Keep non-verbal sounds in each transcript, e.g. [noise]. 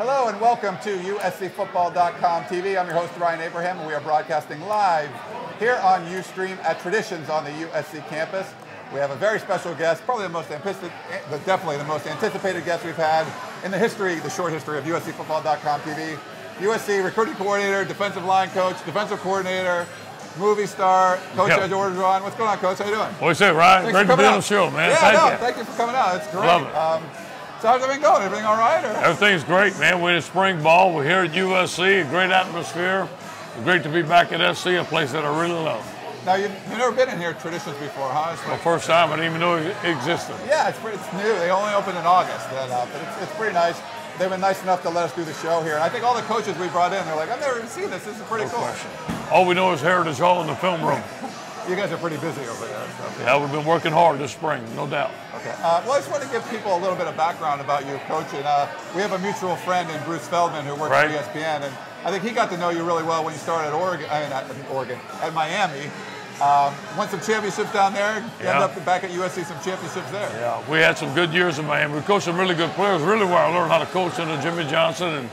Hello and welcome to USCFootball.com TV. I'm your host Ryan Abraham, and we are broadcasting live here on UStream at Traditions on the USC campus. We have a very special guest, probably the most anticipated, definitely the most anticipated guest we've had in the history, the short history of USCFootball.com TV. USC recruiting coordinator, defensive line coach, defensive coordinator, movie star, Coach yep. Ed Orgeron. What's going on, Coach? How are you doing? What's it, Ryan? Thanks Great to be on the show, man. Yeah, thank no, you. thank you for coming out. It's great. Love it. Um, so how's everything going? Everything all right? Or? Everything's great, man. We're in spring ball. We're here at USC. A great atmosphere. Great to be back at SC, a place that I really love. Now, you've, you've never been in here Traditions before, huh? It's like, first time. I didn't even know it existed. Yeah, it's, pretty, it's new. They only opened in August, uh, but it's, it's pretty nice they've been nice enough to let us do the show here. And I think all the coaches we brought in, they're like, I've never even seen this. This is pretty no cool. Question. All we know is Heritage Hall in the film room. [laughs] you guys are pretty busy over there. So. Yeah, we've been working hard this spring, no doubt. Okay. Uh, well, I just want to give people a little bit of background about you, Coach. And uh, we have a mutual friend in Bruce Feldman who works right. for ESPN, and I think he got to know you really well when you started at Oregon. I mean, at Oregon, at Miami. Um, won some championships down there. Yeah. Ended up back at USC, some championships there. Yeah, we had some good years in Miami. We coached some really good players. Really where I learned how to coach under Jimmy Johnson, and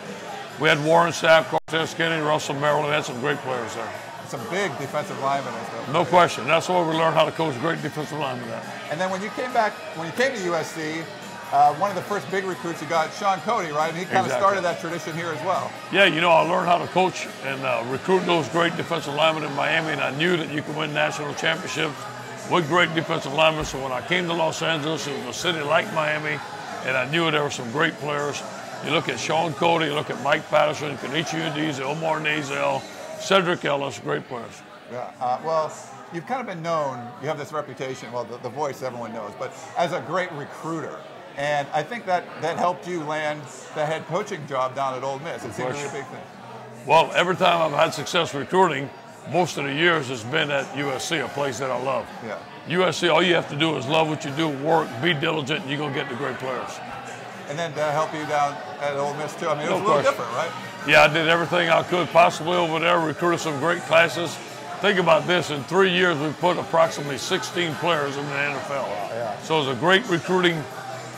we had Warren Sapp, Cortez Kennedy, Russell Maryland. We had some great players there. Some big defensive stuff. No question. That's where we learned how to coach great defensive linemen. At. And then when you came back, when you came to USC, uh, one of the first big recruits you got, Shaun Cody, right? And he kind exactly. of started that tradition here as well. Yeah, you know, I learned how to coach and uh, recruit those great defensive linemen in Miami, and I knew that you could win national championships with great defensive linemen. So when I came to Los Angeles, it was a city like Miami, and I knew there were some great players. You look at Shaun Cody, you look at Mike Patterson, Kenechi Udeze, Omar Nazel, Sedrick Ellis, great players. Yeah, uh, well, you've kind of been known, you have this reputation, well, the, the voice everyone knows, but as a great recruiter. And I think that, that helped you land the head coaching job down at Ole Miss. It seemed be a big thing. Well, every time I've had success recruiting, most of the years has been at USC, a place that I love. Yeah. USC, all you have to do is love what you do, work, be diligent, and you're going to get the great players. And then to help you down at Ole Miss, too. I mean, it was no a little different, right? Yeah, I did everything I could possibly over there, recruited some great classes. Think about this, in three years, we've put approximately 16 players in the NFL. Yeah. So it was a great recruiting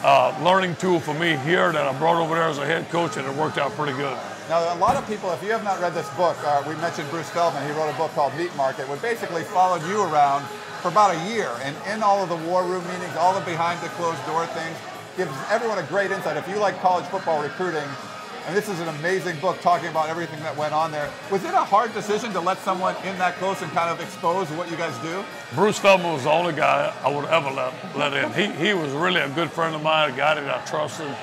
uh, learning tool for me here that I brought over there as a head coach, and it worked out pretty good. Now, a lot of people, if you have not read this book, uh, we mentioned Bruce Feldman. He wrote a book called Meat Market, which basically followed you around for about a year, and in all of the war room meetings, all the behind the closed door things, gives everyone a great insight. If you like college football recruiting, and this is an amazing book talking about everything that went on there. Was it a hard decision to let someone in that close and kind of expose what you guys do? Bruce Feldman was the only guy I would ever let, let in. He, he was really a good friend of mine, a guy that I trusted.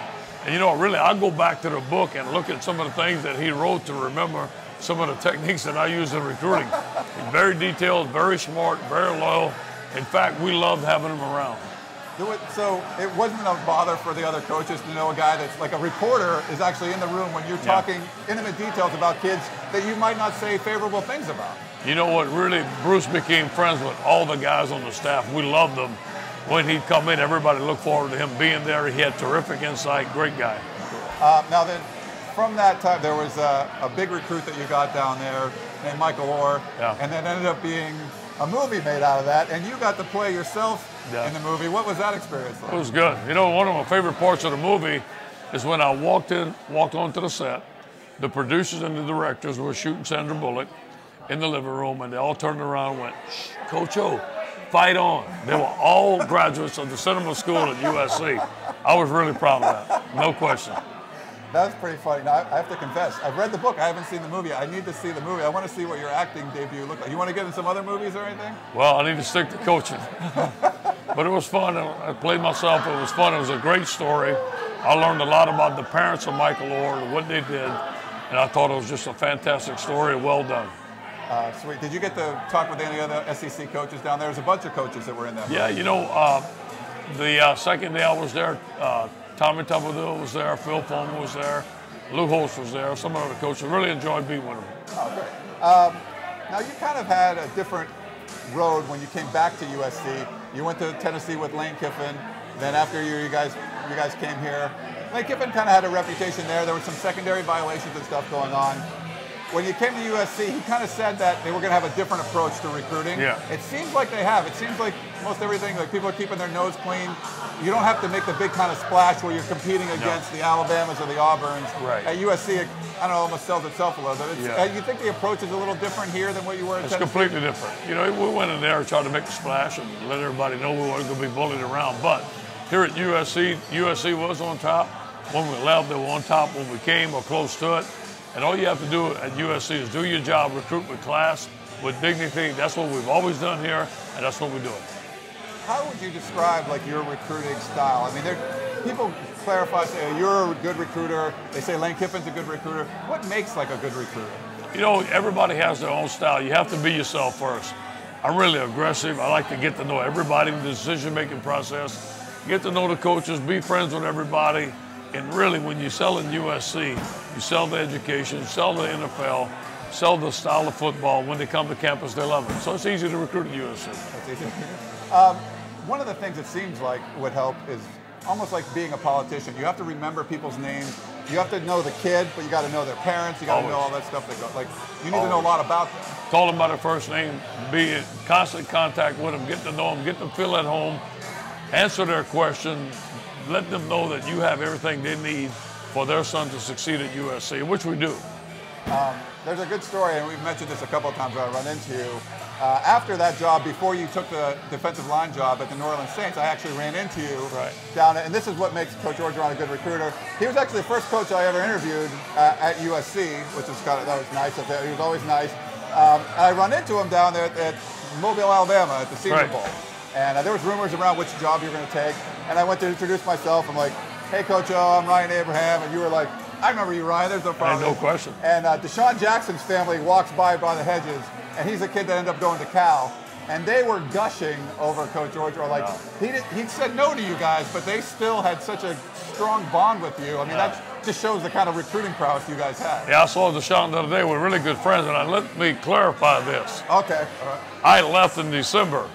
And you know, really, I go back to the book and look at some of the things that he wrote to remember some of the techniques that I use in recruiting. [laughs] Very detailed, very smart, very loyal. In fact, we loved having him around. So it wasn't a bother for the other coaches to know a guy that's like a reporter is actually in the room when you're talking yeah. intimate details about kids that you might not say favorable things about. You know what? Really, Bruce became friends with all the guys on the staff. We loved them. When he'd come in, everybody looked forward to him being there. He had terrific insight. Great guy. Uh, now then, from that time, there was a, a, big recruit that you got down there named Michael Oher, yeah. and then ended up being a movie made out of that, and you got to play yourself yeah. in the movie. What was that experience like? It was good. You know, one of my favorite parts of the movie is when I walked in, walked onto the set. The producers and the directors were shooting Sandra Bullock in the living room, and they all turned around and went, Coach O, fight on. They were all [laughs] graduates of the cinema school at USC. I was really proud of that, no question. That's pretty funny. Now, I have to confess, I've read the book. I haven't seen the movie. I need to see the movie. I want to see what your acting debut looked like. You want to get in some other movies or anything? Well, I need to stick to coaching. [laughs] but it was fun. I played myself. It was fun. It was a great story. I learned a lot about the parents of Michael Oher and what they did, and I thought it was just a fantastic story. Well done. Uh, sweet. Did you get to talk with any other SEC coaches down there? There's a bunch of coaches that were in that. Yeah, you know, uh, the uh, second day I was there, uh, Tommy Tuberville was there, Phil Fulmer was there, Lou Holtz was there, some of the other coaches. Really enjoyed being with them. Oh, great. Um, now, you kind of had a different road when you came back to USC. You went to Tennessee with Lane Kiffin. Then after you, you guys, you guys came here. Lane Kiffin kind of had a reputation there. There were some secondary violations and stuff going on. When you came to USC, he kind of said that they were going to have a different approach to recruiting. Yeah. It seems like they have. It seems like most everything, like people are keeping their nose clean. You don't have to make the big kind of splash where you're competing against the Alabamas or the Auburns. Right. At USC, it, I don't know, almost sells itself a little bit. It's, Yeah. uh, you think the approach is a little different here than what you were at It's Tennessee? completely different. You know, we went in there and tried to make a splash and let everybody know we weren't going to be bullied around. But here at USC, USC was on top. When we left, they were on top when we came or close to it. And all you have to do at USC is do your job, recruit with class, with dignity. That's what we've always done here, and that's what we're doing. How would you describe like your recruiting style? I mean, there, people clarify, say oh, you're a good recruiter. They say Lane Kiffin's a good recruiter. What makes like a good recruiter? You know, everybody has their own style. You have to be yourself first. I'm really aggressive. I like to get to know everybody in the decision making process, get to know the coaches, be friends with everybody. And really, when you sell in USC, you sell the education, sell the NFL, sell the style of football. When they come to campus, they love it. So it's easy to recruit at USC. That's easy. um, one of the things it seems like would help is almost like being a politician. You have to remember people's names. You have to know the kid, but you got to know their parents. You got to know all that stuff that goes. Like you need to know a lot about them. Call them by their first name, be in constant contact with them, get to know them, get them feel at home, answer their question, let them know that you have everything they need for their son to succeed at USC, which we do. There's a good story, and we've mentioned this a couple of times when I run into you. Uh, after that job, before you took the defensive line job at the New Orleans Saints, I actually ran into you Right. down, and this is what makes Coach Orgeron a good recruiter. He was actually the first coach I ever interviewed uh, at USC, which was kind of that was nice of him. He was always nice. Um, and I run into him down there at, at Mobile, Alabama, at the Senior Right. Bowl, and uh, there was rumors around which job you were going to take. And I went to introduce myself. I'm like, "Hey, Coach O, I'm Ryan Abraham," and you were like, "I remember you, Ryan. There's no problem." no question. And uh, DeSean Jackson's family walks by by the hedges, and he's a kid that ended up going to Cal. And they were gushing over Coach George, or Like he did, he said no to you guys, but they still had such a strong bond with you. I mean, that just shows the kind of recruiting prowess you guys had. Yeah, I saw DeSean the other day. We're really good friends, and I, let me clarify this. Okay. All right. I left in December.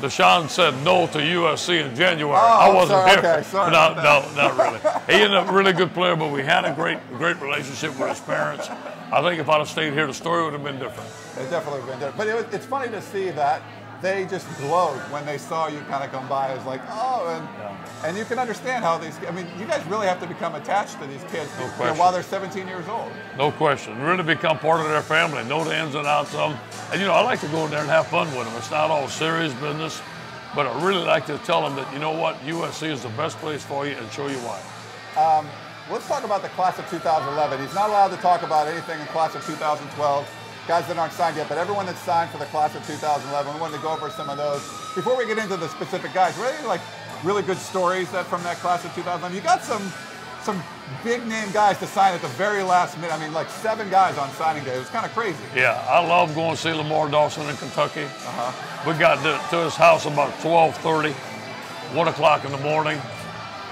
DeSean said no to USC in January. Oh, I wasn't sorry, here. okay, sorry no, no, not really. He ended up a really good player, but we had a great, great relationship with his parents. I think if I'd have stayed here, the story would have been different. It definitely would have been different. But it was, it's funny to see that they just glowed when they saw you kind of come by. It was like, oh, and and you can understand how these. I mean, you guys really have to become attached to these kids you know, while they're 17 years old. No question. Really become part of their family, know the ins and outs of them. And you know, I like to go in there and have fun with them. It's not all serious business, but I really like to tell them that, you know what, USC is the best place for you and show you why. Um, let's talk about the class of 2011. He's not allowed to talk about anything in class of 2012. Guys that aren't signed yet, but everyone that's signed for the class of 2011, we wanted to go over some of those. Before we get into the specific guys, were there any, like really good stories that from that class of 2011? You got some some big name guys to sign at the very last minute. I mean, like seven guys on signing day. It was kind of crazy. Yeah, I love going to see Lamar Dawson in Kentucky. We got to, to his house about 12:30, 1 o'clock in the morning.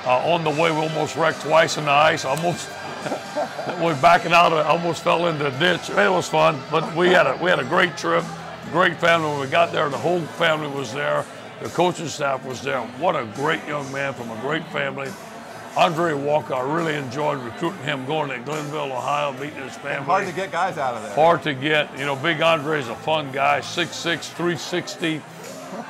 Uh, on the way, we almost wrecked twice in the ice. Almost, we backing out. I almost fell into the ditch. It was fun, but we had a we had a great trip, great family. When we got there, the whole family was there. The coaching staff was there. What a great young man from a great family. Andre Walker, I really enjoyed recruiting him, going to Glenville, Ohio, meeting his family Hard to get guys out of there. hard to get. You know, Big Andre's a fun guy, 6'6", 360,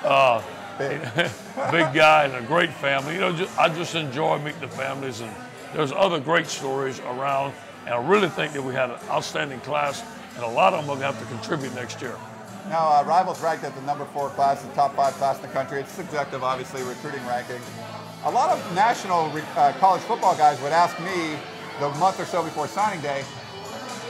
uh, Big. [laughs] big guy and a great family. You know, just, I just enjoy meeting the families, and there's other great stories around. And I really think that we had an outstanding class, and a lot of them are going to have to contribute next year. Now, uh, Rivals ranked at the number four class, the top five class in the country. It's subjective, obviously, recruiting ranking. A lot of national uh, college football guys would ask me the month or so before signing day,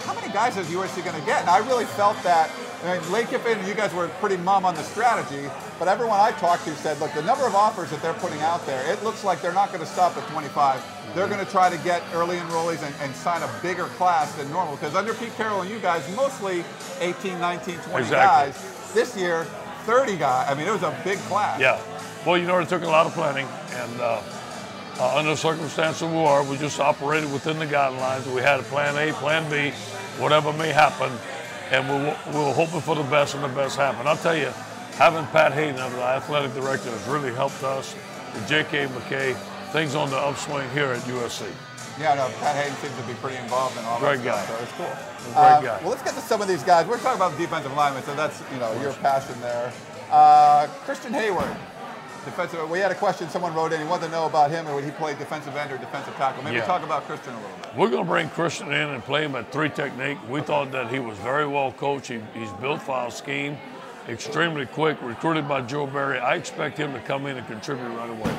how many guys is USC going to get? And I really felt that. I mean, Lane Kiffin you guys were pretty mum on the strategy, but everyone I talked to said, look, the number of offers that they're putting out there, it looks like they're not going to stop at 25. They're going to try to get early enrollees and, and sign a bigger class than normal. Because under Pete Carroll and you guys, mostly 18, 19, 20 Exactly. guys. This year, 30 guys. I mean, it was a big class. Yeah. Well, you know, it took a lot of planning, and uh, uh, under the circumstances we are, we just operated within the guidelines. We had a plan A, plan B, whatever may happen, and we, we were hoping for the best, and the best happened. I'll tell you, having Pat Haden the athletic director has really helped us. With J.K. McKay, things on the upswing here at USC. Yeah, no, Pat Haden seems to be pretty involved in all Great that guy. stuff, so it's cool. Great Um, guy. Well, let's get to some of these guys. We're talking about defensive linemen, so that's you know your passion there. Uh, Christian Heyward, defensive. We had a question. Someone wrote in. He wanted to know about him and would he play defensive end or defensive tackle. Maybe Yeah. talk about Christian a little bit. We're going to bring Christian in and play him at three technique. We thought that he was very well coached. He, he's built for our scheme, extremely quick, recruited by Joe Barry. I expect him to come in and contribute right away.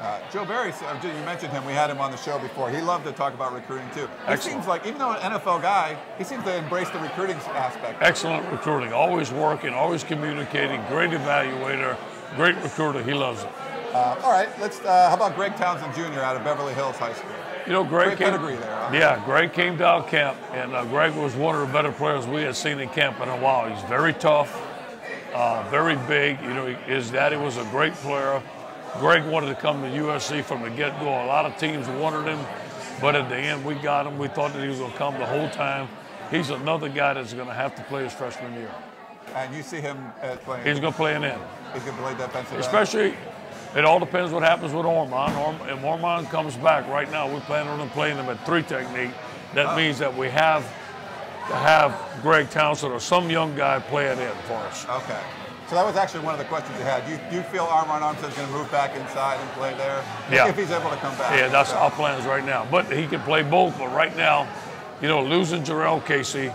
Uh, Joe Barry, you mentioned him. We had him on the show before. He loved to talk about recruiting too. He Excellent. seems like, even though an NFL guy, he seems to embrace the recruiting aspect. Excellent recruiting, always working, always communicating, great evaluator, great recruiter. He loves it. Uh, all right, let's. Uh, how about Greg Townsend Jr. out of Beverly Hills High School? You know, Greg Great came, pedigree there, huh? Yeah, Greg came to our camp, and uh, Greg was one of the better players we had seen in camp in a while. He's very tough, uh, very big. You know, his daddy was a great player. Greg wanted to come to USC from the get-go. A lot of teams wanted him, but at the end, we got him. We thought that he was going to come the whole time. He's another guy that's going to have to play his freshman year. And you see him uh, playing. He's going to play an end. He's going to play defensive end. Especially, it all depends what happens with Armond. Orm, if Armond comes back right now, we plan on playing him at three technique. That means that we have to have Greg Townsend or some young guy play it in for us. Okay. So that was actually one of the questions you had. Do you, do you feel Armond Armstead's going to move back inside and play there? Yeah. If he's able to come back. Yeah, that's So- our plans right now. But he can play both. But right now, you know, losing Jurrell Casey,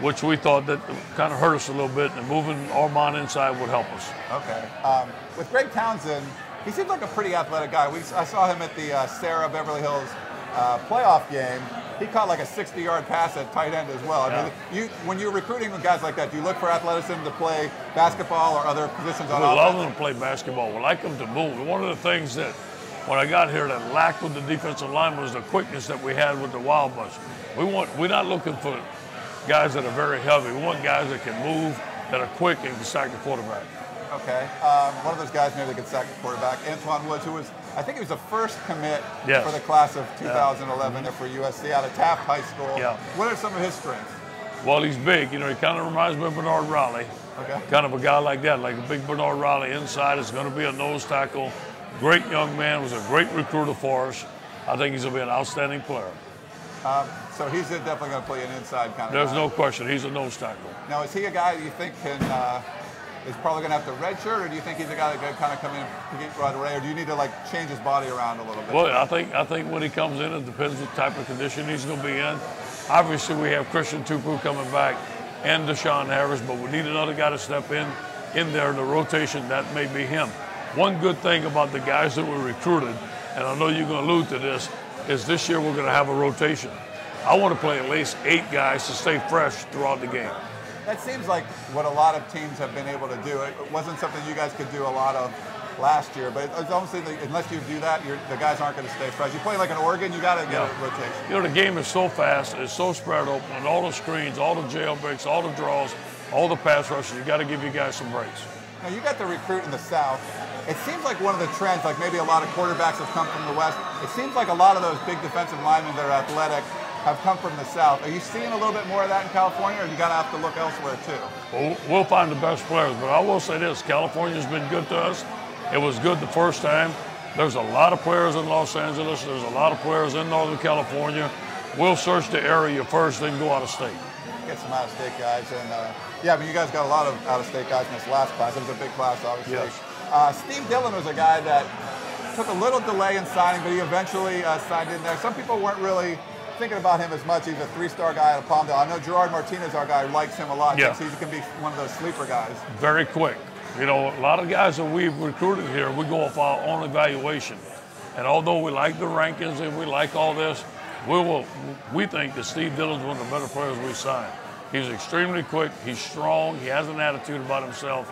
which we thought that kind of hurt us a little bit, and moving Armond inside would help us. Okay. Um, with Greg Townsend, he seems like a pretty athletic guy. We, I saw him at the uh, Serra Beverly Hills uh, playoff game. He caught like a 60-yard pass at tight end as well. I mean, you when you're recruiting with guys like that, do you look for athleticism to play basketball or other positions on We love them to play basketball. We like them to move. One of the things that when I got here that lacked with the defensive line was the quickness that we had with the Wild Bunch. We want we're not looking for guys that are very heavy. We want guys that can move, that are quick and can sack the quarterback. Okay. Um, one of those guys maybe that could sack the quarterback. Antwaun Woods, who was, I think he was the first commit Yes. for the class of 2011 there for USC out of Taft High School. Yeah. What are some of his strengths? Well, he's big. You know, he kind of reminds me of Bernard Riley. Okay. Kind of a guy like that, like a big Bernard Riley inside. is going to be a nose tackle. Great young man. Was a great recruiter for us. I think he's going to be an outstanding player. Um, so he's definitely going to play an inside kind of There's guy. no question. He's a nose tackle. Now, is he a guy that you think can uh, is probably going to have to redshirt, or do you think he's a guy that can kind of come in and get right away, or do you need to like change his body around a little bit? Well, I think I think when he comes in, it depends what type of condition he's going to be in. Obviously, we have Christian Tupou coming back and DaJohn Harris, but we need another guy to step in in there. In the rotation that may be him. One good thing about the guys that we recruited, and I know you're going to allude to this, is this year we're going to have a rotation. I want to play at least eight guys to stay fresh throughout the game. That seems like what a lot of teams have been able to do. It wasn't something you guys could do a lot of last year, but it's almost like unless you do that, you're, the guys aren't going to stay fresh. You play like an Oregon, you got to get Yeah. a rotation. You know, the game is so fast, it's so spread open, and all the screens, all the jailbreaks, all the draws, all the pass rushes, you got to give you guys some breaks. Now you got the recruit in the South. It seems like one of the trends, like maybe a lot of quarterbacks have come from the West. It seems like a lot of those big defensive linemen that are athletic have come from the South. Are you seeing a little bit more of that in California, or you got to have to look elsewhere too? Well, we'll find the best players, but I will say this: California's been good to us. It was good the first time. There's a lot of players in Los Angeles. There's a lot of players in Northern California. We'll search the area first, then go out of state. Get some out-of-state guys, and uh, yeah, I mean you guys got a lot of out-of-state guys in this last class. It was a big class, obviously. Yes. Uh, Steve Dillon was a guy that took a little delay in signing, but he eventually uh, signed in there. Some people weren't really thinking about him as much. He's a three-star guy out of Palmdale. I know Gerard Martinez, our guy, likes him a lot. Yeah. Thinks he can be one of those sleeper guys. Very quick. You know, a lot of guys that we've recruited here, we go off our own evaluation. And although we like the rankings and we like all this, we will. We think that Steve Dillon's one of the better players we signed. He's extremely quick. He's strong. He has an attitude about himself.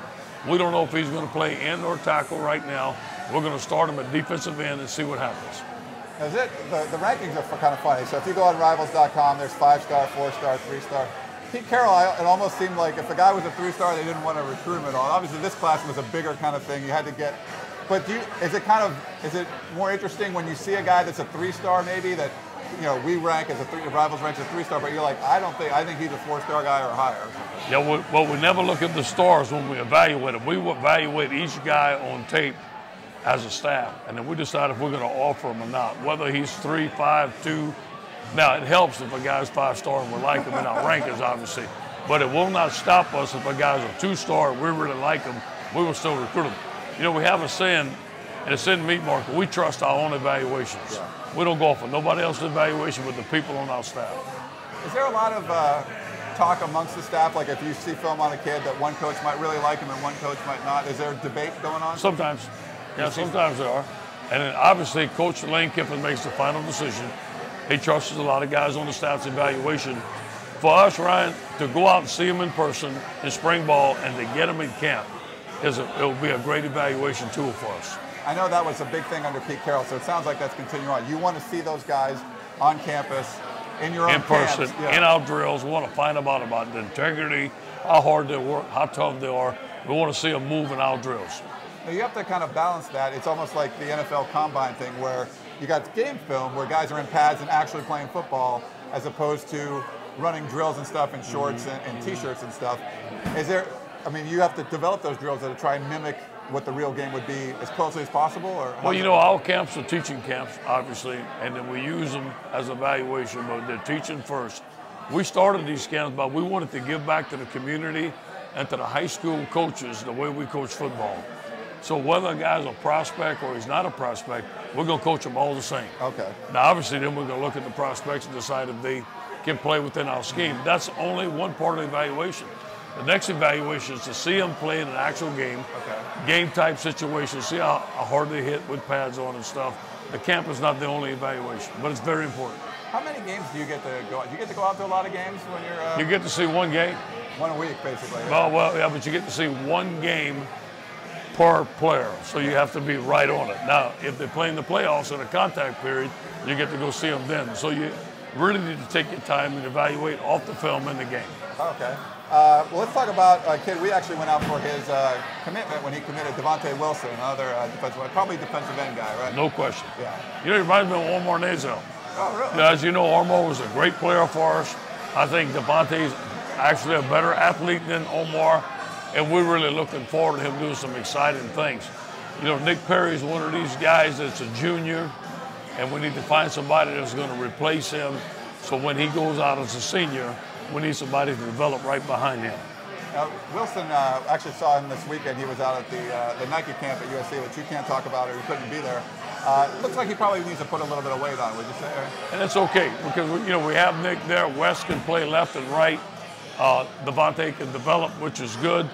We don't know if he's going to play end or tackle right now. We're going to start him at defensive end and see what happens. Is it the, the rankings are kind of funny. So if you go on Rivals.com, there's five-star, four-star, three-star. Pete Carroll, it almost seemed like if a guy was a three-star, they didn't want to recruit him at all. Obviously, this class was a bigger kind of thing. You had to get. But do you, is it kind of is it more interesting when you see a guy that's a three-star maybe that you know we rank as a three, Rivals ranks as a three-star, but you're like I don't think I think he's a four-star guy or higher. Yeah, we, well, we never look at the stars when we evaluate them. We evaluate each guy on tape as a staff, and then we decide if we're going to offer him or not. Whether he's three, five, two. Now it helps if a guy's five star and we like him in our rankings, obviously, but it will not stop us if a guy's a two star and we really like him. We will still recruit him. You know, we have a saying, and it's in meat market. We trust our own evaluations. Yeah. We don't go off of nobody else's evaluation, but the people on our staff. Is there a lot of uh, talk amongst the staff, like if you see film on a kid that one coach might really like him and one coach might not? Is there a debate going on? Sometimes. Yeah, sometimes they are. And then obviously, Coach Lane Kiffin makes the final decision. He trusts a lot of guys on the staff's evaluation. For us, Ryan, to go out and see him in person in spring ball and to get him in camp, is a, it will be a great evaluation tool for us. I know that was a big thing under Pete Carroll, so it sounds like that's continuing on. You want to see those guys on campus in your own in person, yeah. in our drills. We want to find out about the integrity, how hard they work, how tough they are. We want to see them move in our drills. Now you have to kind of balance that. It's almost like the NFL combine thing where you got game film where guys are in pads and actually playing football as opposed to running drills and stuff in shorts mm-hmm. and, and t-shirts and stuff. Is there, I mean, you have to develop those drills to try and mimic what the real game would be as closely as possible? Or well, you know, our camps are teaching camps, obviously, and then we use them as evaluation, but they're teaching first. We started these camps, but we wanted to give back to the community and to the high school coaches the way we coach football. So whether a guy's a prospect or he's not a prospect, we're going to coach them all the same. Okay. Now, obviously, then we're going to look at the prospects and decide if they can play within our scheme. That's only one part of the evaluation. The next evaluation is to see them play in an actual game, okay. game type situation, see how, how hard they hit with pads on and stuff. The camp is not the only evaluation, but it's very important. How many games do you get to go? Do you get to go out to a lot of games when you're? Uh, you get to see one game. One a week, basically. Well, well, yeah, but you get to see one game per player, so you have to be right on it. Now, if they're playing the playoffs in a contact period, you get to go see them then. So you really need to take your time and evaluate off the film in the game. Okay. Uh, well, let's talk about a kid. We actually went out for his uh, commitment when he committed Devontae Wilson, another uh, defensive, probably defensive end guy, right? No question. Yeah. You know, he reminds me of Omar Nazel. Oh, really? As you know, Omar was a great player for us. I think Devontae's actually a better athlete than Omar, and we're really looking forward to him doing some exciting things. You know, Nick Perry's one of these guys that's a junior, and we need to find somebody that's going to replace him. So when he goes out as a senior, we need somebody to develop right behind him. Now, Wilson uh, actually saw him this weekend. He was out at the, uh, the Nike camp at USC, which you can't talk about or you couldn't be there. Uh, looks like he probably needs to put a little bit of weight on, would you say? And it's okay because you know we have Nick there. West can play left and right. Uh, Devontae can develop, which is good.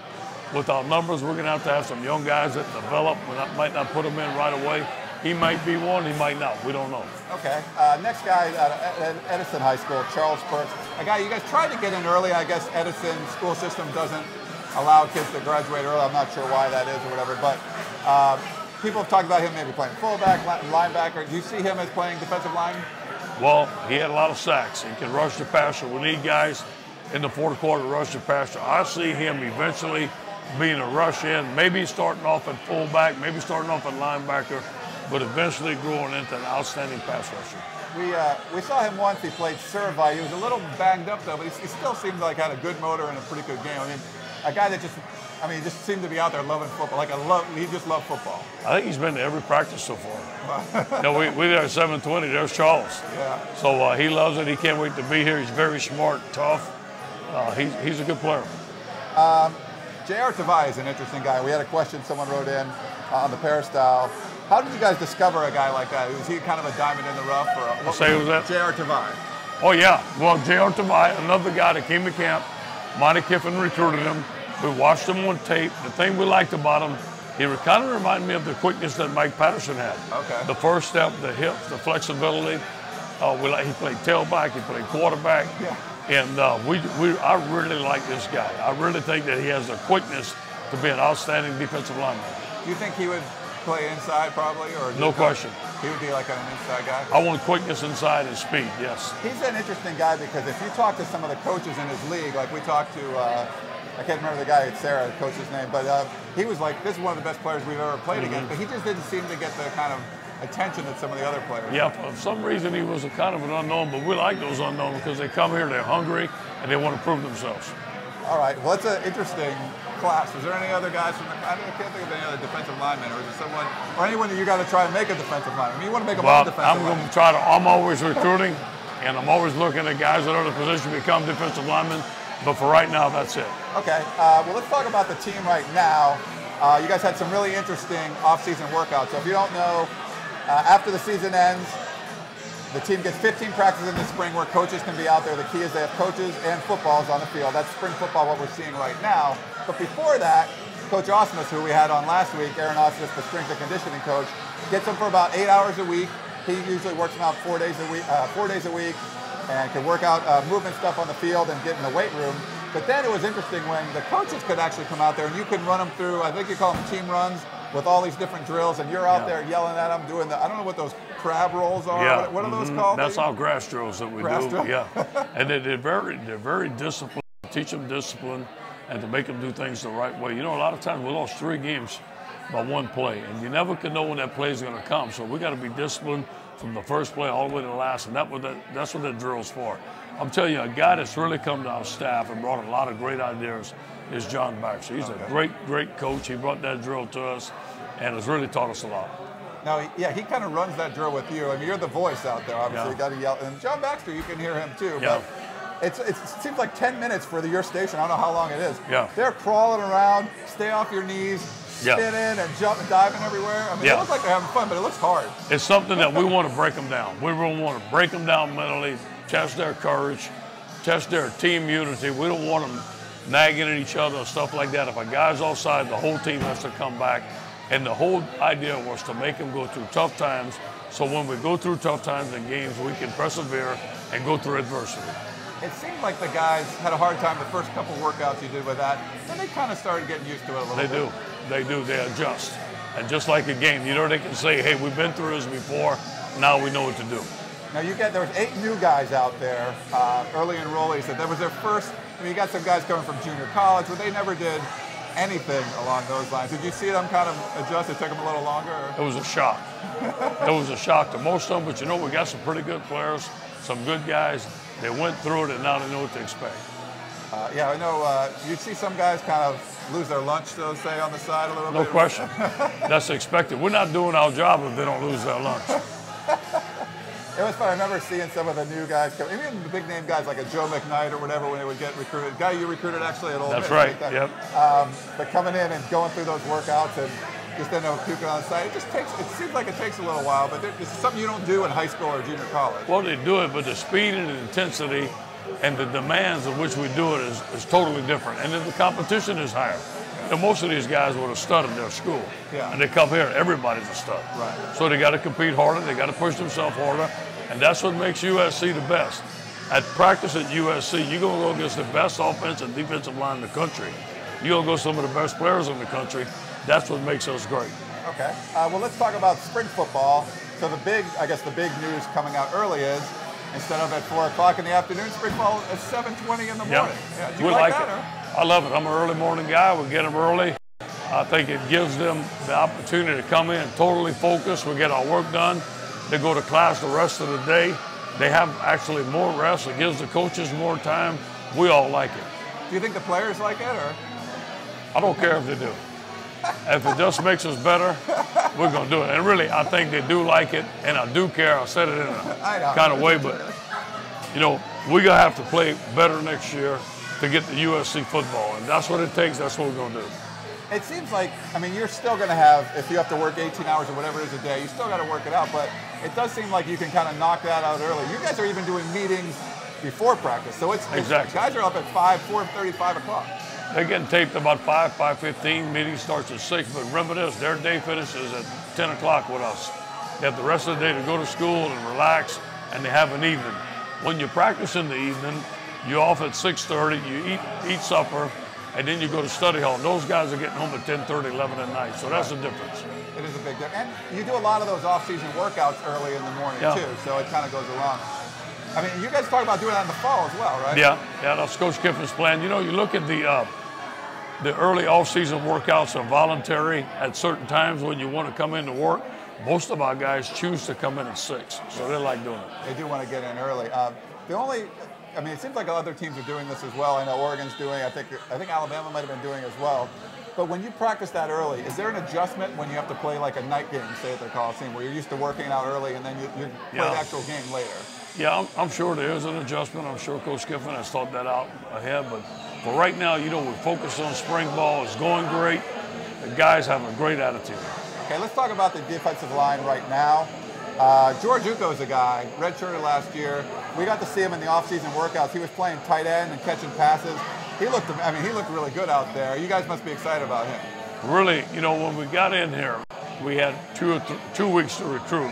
With our numbers, we're going to have to have some young guys that develop. We might not put them in right away. He might be one, he might not. We don't know. Okay. Uh, next guy at Edison High School, Charles Burks. A guy you guys tried to get in early. I guess Edison school system doesn't allow kids to graduate early. I'm not sure why that is or whatever. But uh, people have talked about him maybe playing fullback, linebacker. Do you see him as playing defensive line? Well, he had a lot of sacks. He can rush the passer. We need guys in the fourth quarter to rush the passer. I see him eventually being a rush in, maybe starting off at fullback, maybe starting off at linebacker, but eventually growing into an outstanding pass rusher. We, uh, we saw him once. He played Servite. He was a little banged up though, but he, he, still seemed like had a good motor and a pretty good game. I mean, a guy that just, I mean, he just seemed to be out there loving football. Like a love, he just loved football. I think he's been to every practice so far. [laughs] you know, we we there at 7:20. There's Charles. Yeah. So uh, he loves it. He can't wait to be here. He's very smart, tough. Uh, he's he's a good player. Um, J.R. Tavai is an interesting guy. We had a question someone wrote in uh, on the peristyle. How did you guys discover a guy like that? Was he kind of a diamond in the rough? Or a, what, say was that? J.R. Tavai. Oh, yeah. Well, J.R. Tavai, another guy that came to camp. Monte Kiffin recruited him. We watched him on tape. The thing we liked about him, he kind of reminded me of the quickness that Mike Patterson had. Okay. The first step, the hips, the flexibility. Uh, we like, he played tailback, he played quarterback. Yeah. And uh, we, we, I really like this guy. I really think that he has the quickness to be an outstanding defensive lineman. Do you think he would play inside probably, or no question? He would be like an inside guy. I want quickness inside and speed. Yes. He's an interesting guy because if you talk to some of the coaches in his league, like we talked to. Uh, I can't remember the guy at Serra, the coach's name, but uh, he was like, this is one of the best players we've ever played mm-hmm. against. But he just didn't seem to get the kind of attention that some of the other players. Yeah, for some reason he was a kind of an unknown, but we like those unknown because they come here, they're hungry, and they want to prove themselves. All right. Well, it's an interesting class. Is there any other guys from the? I can't think of any other defensive linemen, or is there someone, or anyone that you got to try and make a defensive lineman? I mean, you want to make a Well, defensive I'm going to try to. I'm always recruiting, and I'm always looking at guys that are in a position to become defensive linemen. But for right now, that's it. Okay. Uh, well, let's talk about the team right now. Uh, you guys had some really interesting off-season workouts. So if you don't know, after the season ends, the team gets 15 practices in the spring where coaches can be out there. The key is they have coaches and footballs on the field. That's spring football, what we're seeing right now. But before that, Coach Ausmus, who we had on last week, Aaron Ausmus, the strength and conditioning coach, gets them for about eight hours a week. He usually works them out four days a week, uh, four days a week, and can work out uh, movement stuff on the field and get in the weight room. But then it was interesting when the coaches could actually come out there and you could run them through. I think you call them team runs with all these different drills, and you're out Yeah. there yelling at them, doing the I don't know what those crab rolls are. Yeah. What, what are those mhm. called? That's all grass drills that we Grass do. drill? Yeah. [laughs] and they, they're very they're very disciplined. Teach them discipline and to make them do things the right way. You know, a lot of times we lost three games by one play, and you never can know when that play is going to come. So we got to be disciplined from the first play all the way to the last, and that what that, that's what that drill's for. I'm telling you, a guy that's really come to our staff and brought a lot of great ideas is John Baxter. He's a great, great coach. He brought that drill to us, and has really taught us a lot. No, he- yeah, he kind of runs that drill with you. I mean, you're the voice out there, obviously. Yeah. You got to yell. And John Baxter, you can hear him too. Yeah. But it's, it's, it seems like 10 minutes for the, your station. I don't know how long it is. Yeah. They're crawling around, stay off your knees, Yeah. spinning and jumping, diving everywhere. I mean, Yeah. it looks like they're having fun, but it looks hard. It's something that we want to break them down. We really want to break them down mentally, test their courage, test their team unity. We don't want them nagging at each other and stuff like that. If a guy's offside, the whole team has to come back. And the whole idea was to make them go through tough times. So when we go through tough times in games, we can persevere and go through adversity. It seemed like the guys had a hard time the first couple workouts you did with that. Then they kind of started getting used to it a little They bit. do. They do. They adjust. And just like a game, you know, they can say, hey, we've been through this before. Now we know what to do. Now you get there was eight new guys out there, uh, early enrollees. That that was their first. I mean, you got some guys coming from junior college, but they never did anything along those lines. Did you see them kind of adjust? It took them a little longer. Or? It was a shock. it was a shock to most of them, but you know, we got some pretty good players, some good guys. They went through it and now they know what to expect. Uh, yeah, I know. Uh, you'd see some guys kind of lose their lunch, so to say, on the side a little No bit. question. [laughs] That's expected. We're not doing our job if they don't lose their lunch. [laughs] It was fun. I remember seeing some of the new guys come, even the big name guys like a Joe McKnight or whatever when they would get recruited. Guy you recruited actually at Ole That's Miss. right, That- yep. Um, but coming in and going through those workouts and just then know puking on the side, it just takes. It seems like it takes a little while, but it's something you don't do in high school or junior college. Well, they do it, but the speed and the intensity and the demands of which we do it is, is totally different. And then the competition is higher. Know, most of these guys would have stud in their school. Yeah. And they come here, everybody's a stud. Right. So they got to compete harder, they got to push themselves harder, and that's what makes USC the best. At practice at USC, you're going to go against the best offensive and defensive line in the country. You're going to go some of the best players in the country. That's what makes us great. Okay. Uh, well, let's talk about spring football. So the big, I guess, the big news coming out early is instead of at four o'clock in the afternoon, spring football at seven twenty in the morning. Yeah. Do you we like, like, that? it. or- I love it. I'm an early morning guy. We get them early. I think it gives them the opportunity to come in totally focused. We get our work done. They go to class the rest of the day. They have actually more rest. It gives the coaches more time. We all like it. Do you think the players like it, or? I don't care if they do. If it just makes us better, we're going to do it. And really, I think they do like it, and I do care. I said it in a [laughs] kind of way, but you know, we're going to have to play better next year to get the USC football, and that's what it takes. That's what we're going to do. It seems like, I mean, you're still going to have, if you have to work 18 hours or whatever it is a day, you still got to work it out. But it does seem like you can kind of knock that out early. You guys are even doing meetings before practice, so it's, it's- Exactly. guys are up at five, 4:30, 5 o'clock. They're getting taped about 5, 5.15. Meeting starts at 6. But remember this, their day finishes at 10 o'clock with us. They have the rest of the day to go to school and relax, and they have an evening. When you practice in the evening, you're off at 6.30, you eat, eat supper, and then you go to study hall. Those guys are getting home at 10.30, 11 at night. So that's the difference. It is a big difference. And you do a lot of those off-season workouts early in the morning, Yeah. too, so it kind of goes along. I mean, you guys talk about doing that in the fall as well, right? Yeah, yeah, that's Coach Kiffin's plan. You know, you look at the uh, the early off-season workouts are voluntary at certain times when you want to come in to work. Most of our guys choose to come in at six, so they like doing it. They do want to get in early. Uh, the only, I mean, it seems like other teams are doing this as well. I know Oregon's doing. I think I think Alabama might have been doing as well. But when you practice that early, is there an adjustment when you have to play like a night game, say at the Coliseum, where you're used to working out early and then you, you play Yeah. the actual game later? Yeah, I'm, I'm sure there is an adjustment. I'm sure Coach Kiffin has thought that out ahead. But for right now, you know, we're focused on spring ball. It's going great. The guys have a great attitude. Okay, let's talk about the defensive line right now. Uh, George Uko is a guy, redshirted last year. We got to see him in the offseason workouts. He was playing tight end and catching passes. He looked, I mean, he looked really good out there. You guys must be excited about him. Really, you know, when we got in here, we had two two weeks to recruit.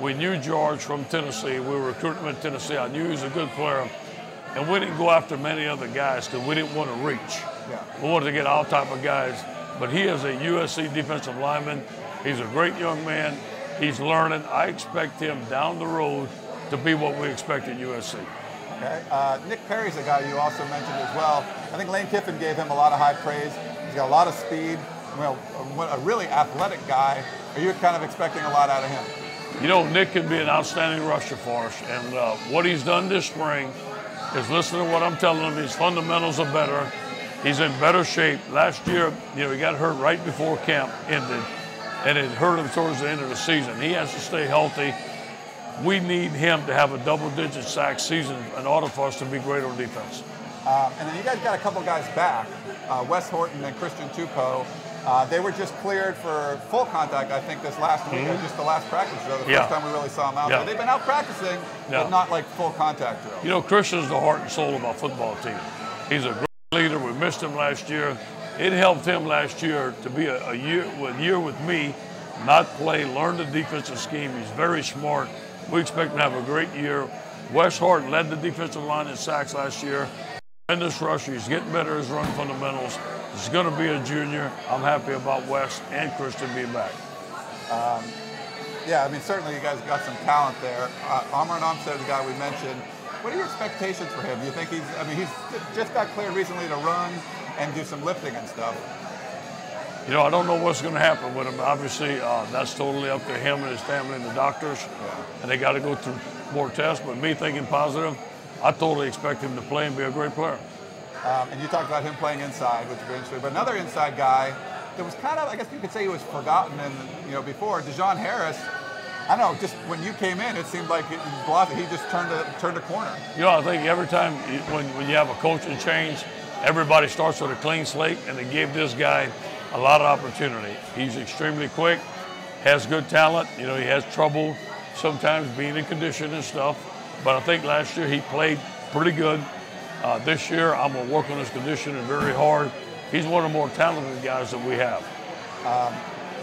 We knew George from Tennessee. We were recruiting him in Tennessee. I knew he was a good player. And we didn't go after many other guys because we didn't want to reach. Yeah. We wanted to get all type of guys. But he is a USC defensive lineman. He's a great young man. He's learning. I expect him down the road to be what we expect at USC. Okay. Uh, Nick Perry's a guy you also mentioned as well. I think Lane Kiffin gave him a lot of high praise. He's got a lot of speed. Well, a, really athletic guy. Are you kind of expecting a lot out of him? You know, Nick can be an outstanding rusher for us. And uh, what he's done this spring is listen to what I'm telling him. His fundamentals are better. He's in better shape. Last year, you know, he got hurt right before camp ended, and it hurt him towards the end of the season. He has to stay healthy. We need him to have a double-digit sack season in order for us to be great on defense. Um, and then you guys got a couple guys back, uh, Wes Horton and Christian Tupou. Uh, they were just cleared for full contact, I think, this last week, uh, just the last practice drill, the Mm-hmm. Yeah. first time we really saw them out Yeah. They've been out practicing, Yeah. but not like full contact drill. You know, Christian's the heart and soul of our football team. He's a great leader. We missed him last year. It helped him last year to be a, a year, year with me, not play, learn the defensive scheme. He's very smart. We expect him to have a great year. Wes Horton led the defensive line in sacks last year. Tremendous rusher. He's getting better at his run fundamentals. He's going to be a junior. I'm happy about Wes and Christian being back. Yeah, I mean, certainly you guys got some talent there. Uh, Armond Armstead, the guy we mentioned. What are your expectations for him? Do you think he's, I mean, he's just got cleared recently to run and do some lifting and stuff. You know, I don't know what's going to happen with him. Obviously, uh, that's totally up to him and his family and the doctors, yeah. and they got to go through more tests. But me thinking positive, I totally expect him to play and be a great player. Um, and you talked about him playing inside, which would be interesting. But another inside guy that was kind of, I guess you could say he was forgotten in, you know, before, DaJohn Harris. I don't know, just when you came in, it seemed like it was. He just turned a, turned a corner. You know, I think every time you, when, when you have a coaching change, everybody starts with a clean slate, and they gave this guy a lot of opportunity. He's extremely quick, has good talent. You know, he has trouble sometimes being in condition and stuff, but I think last year he played pretty good. Uh, this year, I'm going to work on his conditioning very hard. He's one of the more talented guys that we have.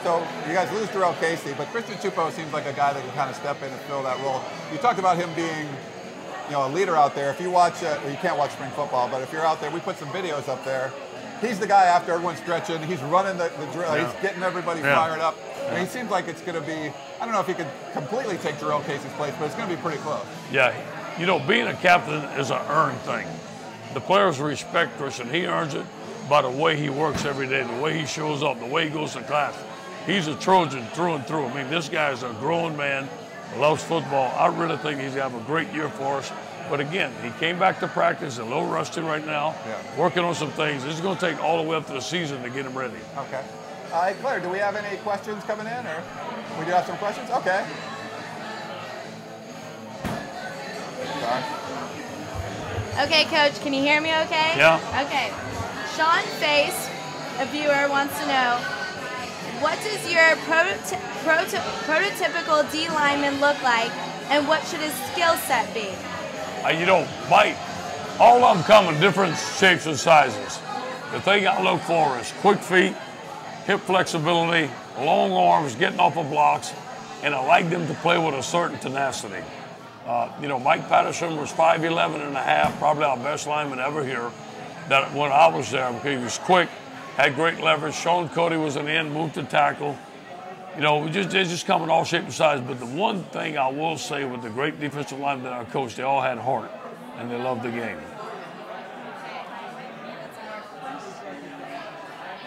So you guys lose Jurrell Casey, but Christian Tupou seems like a guy that can kind of step in and fill that role. You talked about him being, you know, a leader out there. If you watch, uh, well, you can't watch spring football, but if you're out there, we put some videos up there. He's the guy after everyone's stretching. He's running the, the drill. Yeah. He's getting everybody Yeah. fired up. I mean, he seems like it's going to be. I don't know if he could completely take Jurrell Casey's place, but it's going to be pretty close. Yeah, you know, being a captain is an earned thing. The players respect Christian. He earns it by the way he works every day, the way he shows up, the way he goes to class. He's a Trojan through and through. I mean, this guy's a grown man, loves football. I really think he's going to have a great year for us. But again, he came back to practice, a little rusty right now, Yeah. working on some things. It's going to take all the way up to the season to get him ready. Okay. Uh, Claire, do we have any questions coming in, or we do have some questions? Okay. Sorry. Okay, Coach, can you hear me okay? Yeah. Okay. Sean Face, a viewer, wants to know what does your prototy- proto- prototypical D lineman look like and what should his skill set be? Uh, you know, Mike, all of them come in different shapes and sizes. The thing I look for is quick feet, hip flexibility, long arms, getting off of blocks, and I like them to play with a certain tenacity. Uh, you know, Mike Patterson was 5'11 and a half, probably our best lineman ever here. That when I was there, he was quick, had great leverage. Shaun Cody was an end, moved to tackle. You know, we just they just come in all shapes and sizes. But the one thing I will say with the great defensive linemen that I coached, they all had heart and they loved the game.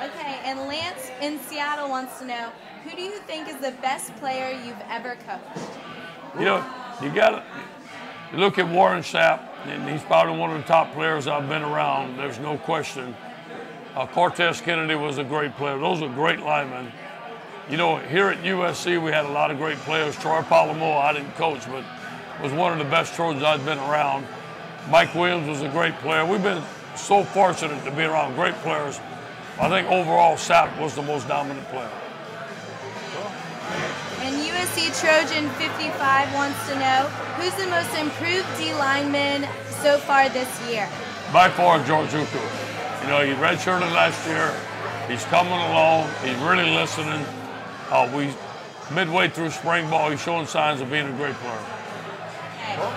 Okay, and Lance in Seattle wants to know who do you think is the best player you've ever coached? You know, you got to you look at Warren Sapp. and he's probably one of the top players I've been around. There's no question. Uh, Cortez Kennedy was a great player. Those are great linemen. You know, here at USC, we had a lot of great players. Troy Polamalu, I didn't coach, but was one of the best Trojans I've been around. Mike Williams was a great player. We've been so fortunate to be around great players. I think overall, Sapp was the most dominant player. And USC Trojan 55 wants to know who's the most improved D lineman so far this year? By far, George Uko. You know, he redshirted last year. He's coming along. He's really listening. Uh, we midway through spring ball, he's showing signs of being a great player. Okay. Cool.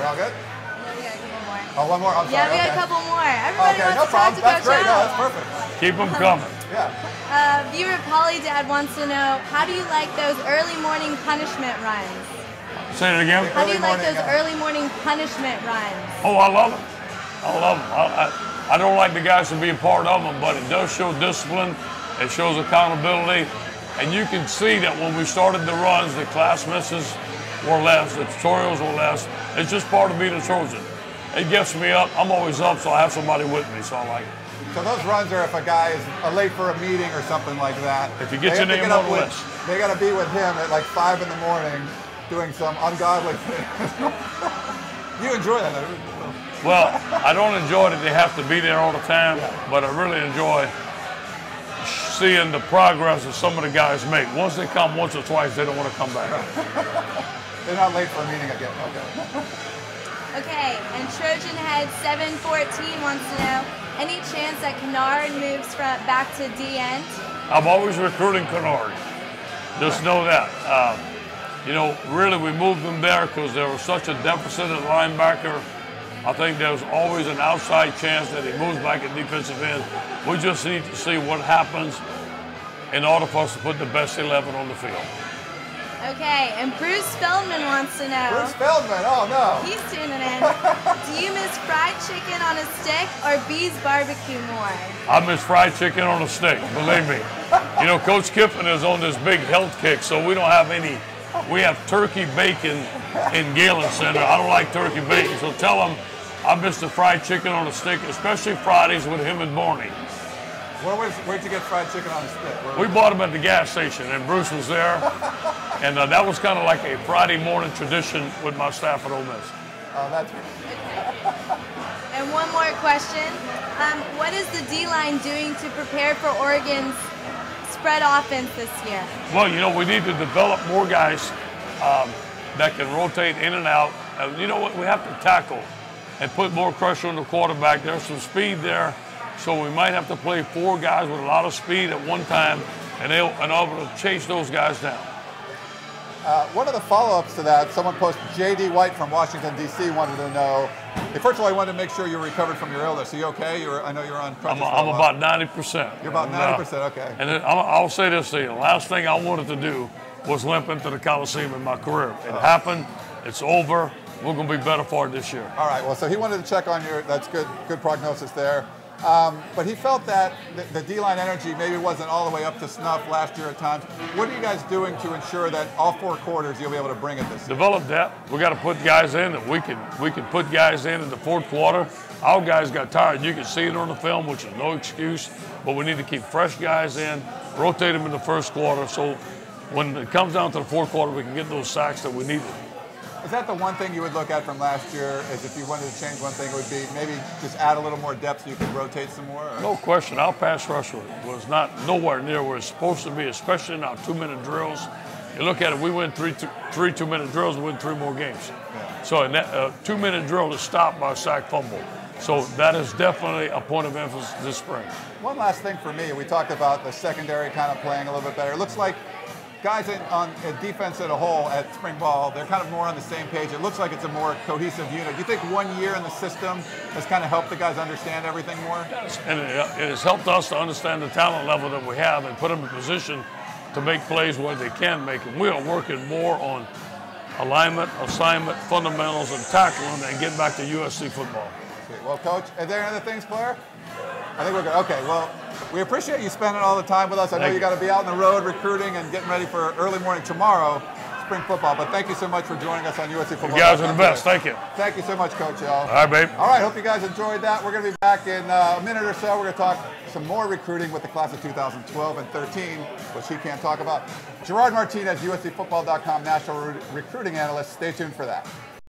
Are all good? No, we got more. Oh, one more. I'm Yeah, sorry. we got okay. a couple more. Everybody Okay, wants no to talk problem. to That's Coach great. No, that's perfect. Keep them coming. [laughs] Yeah. Uh, viewer Polydad wants to know how do you like those early morning punishment runs? Say it again. How do you Early like those uh, early morning punishment runs? Oh, I love it. I love them. I, I, I don't like the guys to be a part of them, but it does show discipline. It shows accountability. And you can see that when we started the runs, the class misses were less, the tutorials were less. It's just part of being a Trojan. It gets me up. I'm always up, so I have somebody with me, so I like it. So those runs are if a guy is late for a meeting or something like that. If you get your name get on the with, list. They got to be with him at like five in the morning, doing some ungodly [laughs] thing. you enjoy that? Don't you? Well, I don't enjoy that they have to be there all the time, but I really enjoy seeing the progress that some of the guys make. Once they come once or twice, they don't want to come back. [laughs] They're not late for a meeting again. Okay. Okay, and Trojan Head 714 wants to know any chance that Kennard moves from back to D end? I'm always recruiting Kennard. Just know that. Uh, you know, really, we moved him there because there was such a deficit at linebacker. I think there's always an outside chance that he moves back at defensive end. We just need to see what happens in order for us to put the best 11 on the field. Okay, and Bruce Feldman wants to know. Bruce Feldman. Oh no. He's tuning in. Do you miss fried chicken on a stick or Bee's barbecue more? I miss fried chicken on a stick, believe me. You know, Coach Kiffin is on this big health kick, so we don't have any. We have turkey bacon in Galen Center. I don't like turkey bacon, so tell him I miss the fried chicken on a stick, especially Fridays with him and Barney. Where was, where'd you get fried chicken on a stick? Where, We bought them at the gas station, and Bruce was there, [laughs] and uh, that was kind of like a Friday morning tradition with my staff at Ole Miss. oh, that's And one more question. Um, what is the D line doing to prepare for Oregon's spread offense this year? Well, you know, we need to develop more guys um, that can rotate in and out. Uh, you know what? We have to tackle and put more pressure on the quarterback. There's some speed there, so we might have to play four guys with a lot of speed at one time and they'll and able to chase those guys down. Uh, one of the follow-ups to that, someone posted, J.D. White from Washington, D.C. wanted to know, first of all, I wanted to make sure you recovered from your illness. Are you okay? You're, I know you're on crutches I'm, I'm about 90%. You're about uh, 90%, okay. And then I'll, I'll say this to you. The last thing I wanted to do was limp into the Coliseum in my career. It Uh-huh. happened. It's over. We're going to be better for it this year. All right, well, so he wanted to check on your, that's good, good prognosis there. Um, but he felt that the, D-line energy maybe wasn't all the way up to snuff last year at times. What are you guys doing to ensure that all four quarters you'll be able to bring it this year? develop depth. We got to put guys in that we can we can put guys in in the fourth quarter. Our guys got tired. You can see it on the film, which is no excuse. But we need to keep fresh guys in, rotate them in the first quarter, so when it comes down to the fourth quarter, we can get those sacks that we needed. Is that the one thing you would look at from last year? Is if you wanted to change one thing, it would be maybe just add a little more depth so you could rotate some more? or- No question, our pass rush was not nowhere near where it's supposed to be, especially in our two-minute drills. You look at it, we win three, two, three two-minute drills and win three more games. So in that uh, two-minute drill is stopped by a sack fumble. So that is definitely a point of emphasis this spring. One last thing for me, we talked about the secondary kind of playing a little bit better. It looks like guys in, on uh, defense at a whole at spring ball, they're kind of more on the same page. It looks like it's a more cohesive unit. Do you think one year in the system has kind of helped the guys understand everything more? Yes, And it, it has helped us to understand the talent level that we have and put them in position to make plays where they can make them. We are working more on alignment, assignment, fundamentals, and tackling and getting back to USC football. Okay, Well, coach, are there any other things, Blair? I think we're good. Okay, well, we appreciate you spending all the time with us. I know Thank you got to be out on the road recruiting and getting ready for early morning tomorrow. spring football. But thank you so much for joining us on USC Football. You guys are the best. Thank you. Thank you so much, Coach. Y'all. All right, babe. All right, hope you guys enjoyed that. We're going to be back in uh, a minute or so. We're going to talk some more recruiting with the class of 2012 and 13, which he can't talk about. Gerard Martinez, USCFootball.com national re- recruiting analyst. Stay tuned for that.